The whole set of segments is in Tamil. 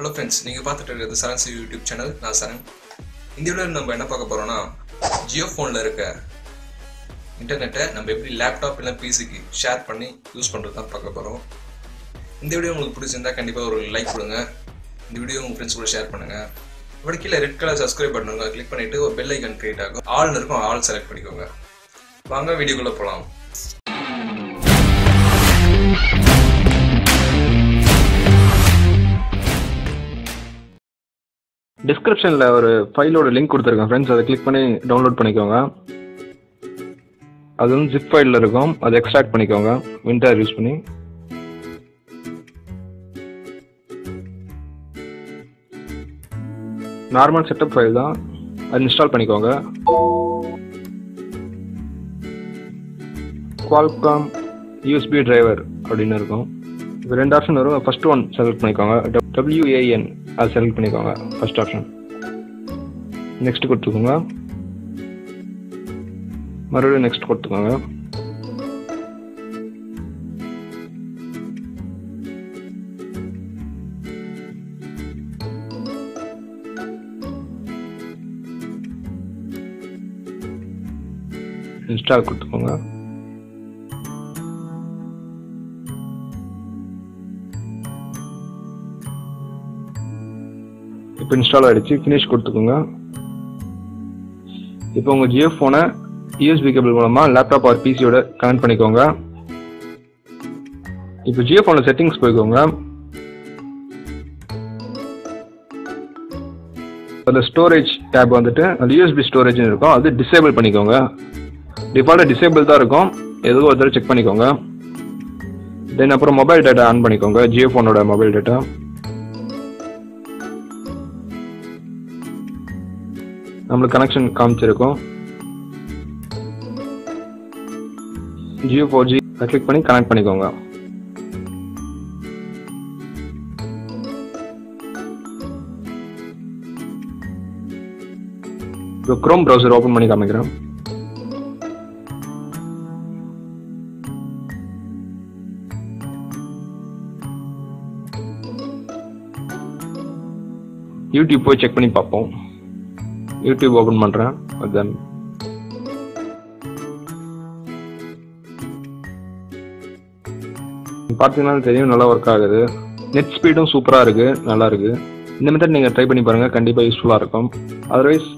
ஹலோ ஃப்ரெண்ட்ஸ் நீங்கள் பார்த்துட்டு இருக்கிறது சரண் சி யூடியூப் சேனல் நான் சரண். இந்த வீடியோவில் நம்ம என்ன பார்க்க போகிறோம்னா ஜியோ ஃபோனில் இருக்க இன்டர்நெட்டை நம்ம எப்படி லேப்டாப் இல்லை பிசிக்கு ஷேர் பண்ணி யூஸ் பண்ணுறது தான் பார்க்க போகிறோம் இந்த வீடியோ உங்களுக்கு பிடிச்சிருந்தா கண்டிப்பாக ஒரு லைக் கொடுங்க. இந்த வீடியோ உங்கள் ஃப்ரெண்ட்ஸ் கூட ஷேர் பண்ணுங்கள் இப்படி கீழே ரெட் கலர் சப்ஸ்கிரைப் பண்ணுங்க கிளிக் பண்ணிவிட்டு ஒரு பெல் ஐக்கன் க்ரியேட் ஆகும். ஆள்னு இருக்கும் ஆள் செலக்ட் பண்ணிக்கோங்க. வாங்க வீடியோக்குள்ளே போகலாம் டிஸ்கிரிப்ஷனில் ஒரு ஃபைலோட லிங்க் கொடுத்துருக்கேன் ஃப்ரெண்ட்ஸ் அதை கிளிக் பண்ணி டவுன்லோட் பண்ணிக்கோங்க. அது வந்து ஜிப் ஃபைலில் இருக்கும். அதை எக்ஸ்ட்ராக்ட் பண்ணிக்கோங்க. விண்டர் யூஸ் பண்ணி. நார்மல் செட்டப் ஃபைல் தான். அது இன்ஸ்டால் பண்ணிக்கோங்க. குவால்காம் யூஎஸ்பி டிரைவர் அப்படின்னு இருக்கும். ரெண்டு ஆப்ஷன் வரும். ஃபர்ஸ்ட் ஒன் செலக்ட் பண்ணிக்கோங்க. டபிள்யூஏஎன் அதை செலக்ட் பண்ணிக்கோங்க. ஃபர்ஸ்ட் ஆப்ஷன் நெக்ஸ்ட் கொடுத்துக்கோங்க. மறுபடியும் நெக்ஸ்ட் கொடுத்துக்கோங்க. இன்ஸ்டால் கொடுத்துக்கோங்க. இப்போ இன்ஸ்டால் ஆகிடுச்சு ஃபினிஷ் கொடுத்துக்கோங்க. இப்போ உங்கள் ஜியோ ஃபோனை யூஎஸ்பி கேபிள் மூலமாக லேப்டாப் ஆர் பிசியோட கனெக்ட் பண்ணிக்கோங்க. இப்போ ஜியோ ஃபோனில் செட்டிங்ஸ் போய்க்கோங்க. அதில் ஸ்டோரேஜ் டேப் வந்துட்டு அந்த யூஎஸ்பி ஸ்டோரேஜ்னு இருக்கும். அது டிசேபிள் பண்ணிக்கோங்க. டிஃபால்ட்டாக டிசேபிள் தான் இருக்கும். ஏதோ ஒரு தடவை செக் பண்ணிக்கோங்க. தென் அப்புறம் மொபைல் டேட்டா ஆன் பண்ணிக்கோங்க. ஜியோ ஃபோனோட மொபைல் டேட்டா நம்மளுக்கு கனெக்ஷன் காமிச்சிருக்கும். ஜியோ ஃபோர் ஜி கிளிக் பண்ணி கனெக்ட் பண்ணிக்கோங்க. இப்போ க்ரோம் ப்ரௌசர் ஓப்பன் பண்ணி காமிக்கிறேன். யூடியூப் போய் செக் பண்ணி பார்ப்போம். யூடியூப் ஓப்பன் பண்ணுறேன் தென் பார்த்தீங்கன்னா தெரியும் நல்லா ஒர்க் ஆகுது. நெட் ஸ்பீடும் சூப்பராக இருக்குது நல்லா இருக்குது இந்த மெத்தட் நீங்கள் ட்ரை பண்ணி பாருங்கள் கண்டிப்பாக யூஸ்ஃபுல்லாக இருக்கும். அதர்வைஸ்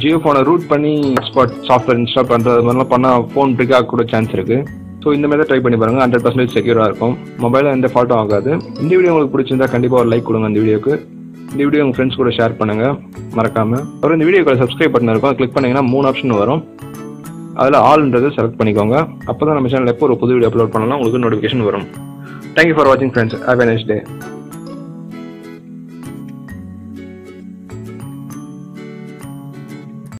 ஜியோ ஃபோனை ரூட் பண்ணி ஸ்பாட் சாஃப்ட்வேர் இன்ஸ்டால் பண்ணுறது மாதிரிலாம் பண்ணால் ஃபோன் பிரிக் ஆக கூட சான்ஸ் இருக்குது ஸோ இந்த மாதிரி ட்ரை பண்ணி பாருங்கள் ஹண்ட்ரட் பர்சன்டேஜ் செக்யூராக இருக்கும். மொபைலில் எந்த ஃபால்ட்டும் ஆகாது. இந்த வீடியோ உங்களுக்கு பிடிச்சிருந்தா கண்டிப்பாக ஒரு லைக் கொடுங்க இந்த வீடியோக்கு இந்த வீடியோ உங்கள் ஃப்ரெண்ட்ஸ் கூட ஷேர் பண்ணுங்கள் மறக்காமல் அப்புறம் இந்த வீடியோக்கு சப்ஸ்கிரைப் பட்டன் இருக்கும். கிளிக் பண்ணிங்கன்னா மூணு ஆப்ஷன் வரும். அதில் ஆல்ன்றது செலக்ட் பண்ணிக்கோங்க. அப்போ தான் நம்ம சேனல் எப்போ ஒரு புது வீடியோ அப்லோட் பண்ணலாம் உங்களுக்கு நோட்டிஃபிகேஷன் வரும். தேங்க்யூ ஃபார் வாட்சிங் ஃப்ரெண்ட்ஸ் ஹேவ் நெக்ஸ்ட் டே